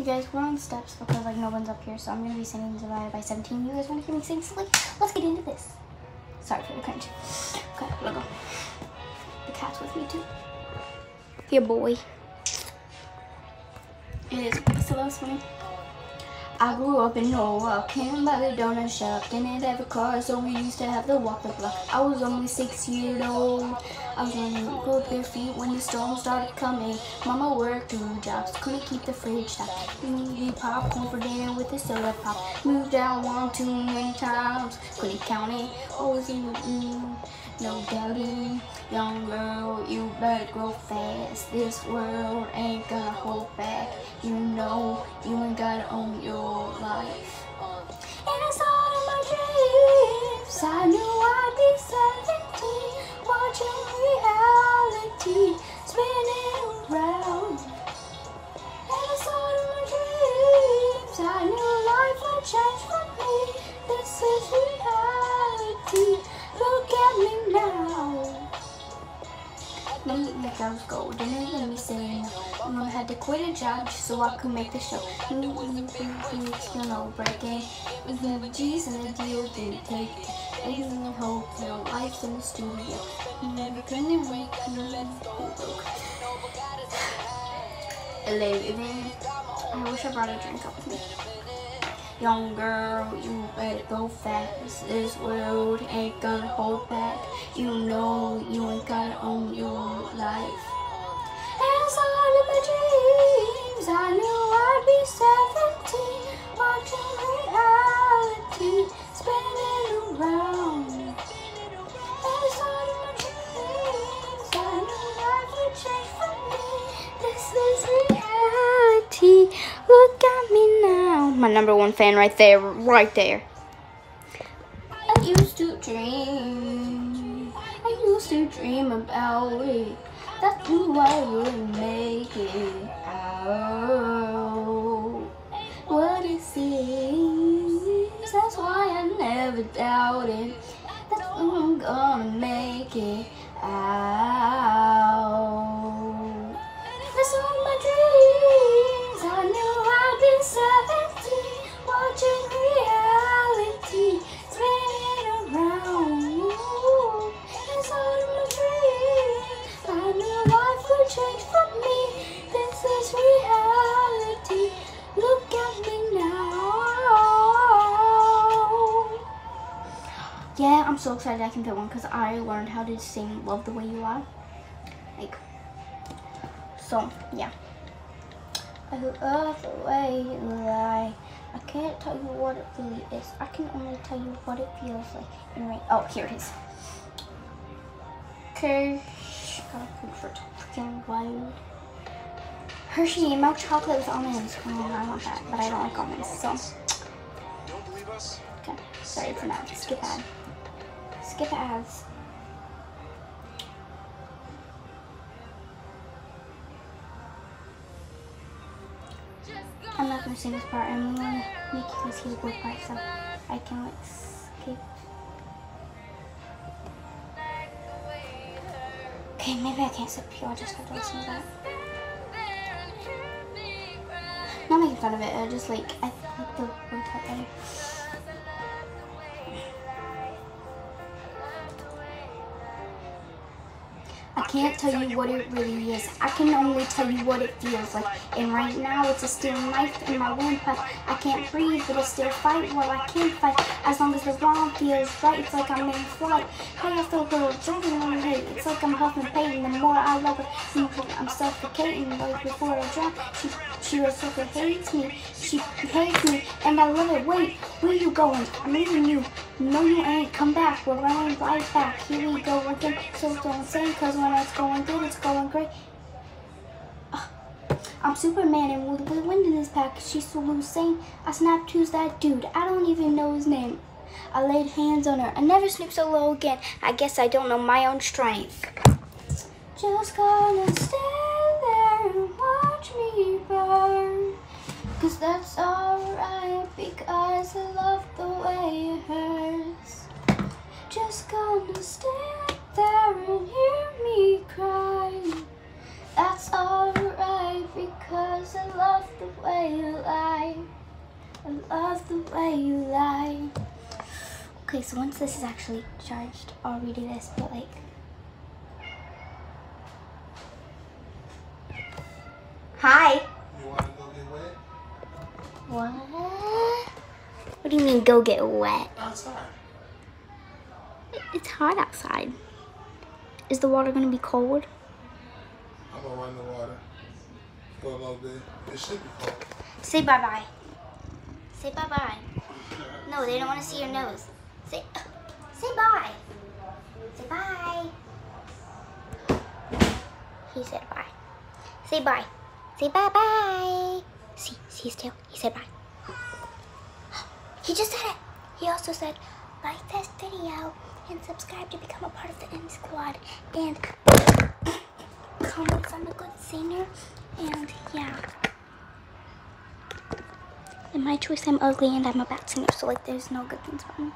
You guys, we're on steps because like no one's up here, so I'm gonna be singing Divided by 17. You guys wanna hear me sing silly? Let's get into this. Sorry for the cringe. Okay, let go. The cat's with me too. Here, boy. It is so that was funny. I grew up in Noah, came by the donut shop, didn't have a car, so we used to have to walk the block. I was only six years old. I was running with bare feet when the storm started coming. Mama worked two jobs, couldn't keep the fridge stocked. We needed popcorn for dinner with a soda pop. Moved out one too many times, couldn't count it. Always in the mm, no doubting. Young girl, you better grow fast. This world ain't gonna hold back. You know you ain't gotta own your life. And it's all in my dreams. I knew Let me make those go. Didn't let me say no. I had to quit a job just so I could make the show. You know, breaking. the G's and the deal didn't take. I didn't hope no life's in the studio. Never gonna wake Eleven. I wish I brought a drink up with me. Young girl, you better go fast. This world ain't gonna hold back. You know you ain't gotta own your life. My number one fan right there, right there. I used to dream. I used to dream about it. That's who I would make it out. What it seems. That's why I never doubted. That's who I'm gonna make it out. So excited I can fit one because I learned how to sing Love the Way You Are. Like, so, yeah. I love the way you lie. I can't tell you what it really is. I can only tell you what it feels like. And right, oh, here it is. Okay, gotta poop for freaking wild. Hershey milk chocolate with almonds. Oh, I want that, but I don't like almonds. So, Don't believe us? okay, sorry for now. Skip ad. Skip ads. I'm not gonna sing this part. I'm gonna make you guys hear the part so I can like skip. Okay, maybe I can't skip you. I'll just have to listen to that. Not making fun of it. I just like I like the word part better. Can't tell you what it really is. I can only tell you what it feels like. And right now it's a steel knife in my windpipe. I can't breathe, but I still fight. Well, I can fight as long as the wrong feels right. It's like I'm in flight. Hey, I feel good, jumping on head. It's like I'm huffing pain. The more I love her, I'm suffocating. Like before I drown, she she was hates me. She hates me, and I love it. Wait, where you going? I'm leaving you. No, you ain't. Come back. We're running right back. Here we go again. So don't say, cause when it's going good, it's going great. Ah, I'm Superman and with the wind in his pack, she's so insane. I snapped who's that dude? I don't even know his name. I laid hands on her. I never snoop so low again. I guess I don't know my own strength. Just gonna stand there and watch me burn. Cause that's alright because I love the way it hurts. Just gonna stand there and hear me cry. That's alright because I love the way it I love the way you lie. Okay, so once this is actually charged, I'll redo this, but like. What do you mean go get wet? Outside. It's hot outside. Is the water gonna be cold? I'm gonna run the water for a little bit. It should be cold. Say bye bye. Say bye bye. No, they don't want to see your nose. Say, say bye. Say bye. He said bye. Say bye. Say bye bye. See, see his tail. He said bye. He just said it. He also said like this video and subscribe to become a part of the M Squad and comments, I'm a good singer and yeah. In my choice, I'm ugly and I'm a bad singer, so like there's no good things about me.